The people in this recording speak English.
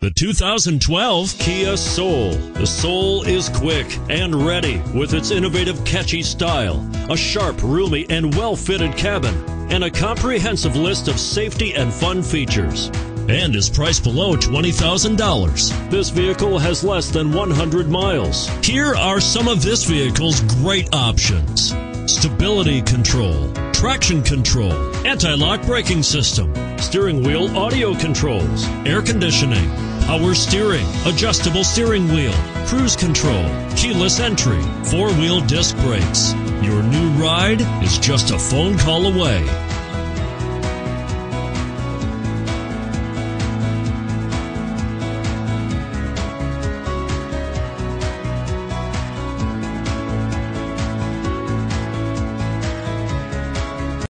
The 2012 Kia Soul. The Soul is quick and ready with its innovative, catchy style, a sharp, roomy, and well fitted cabin, and a comprehensive list of safety and fun features. And is priced below $20,000. This vehicle has less than 100 miles. Here are some of this vehicle's great options stability control, traction control, anti lock braking system, steering wheel audio controls, air conditioning power steering, adjustable steering wheel, cruise control, keyless entry, four wheel disc brakes. Your new ride is just a phone call away.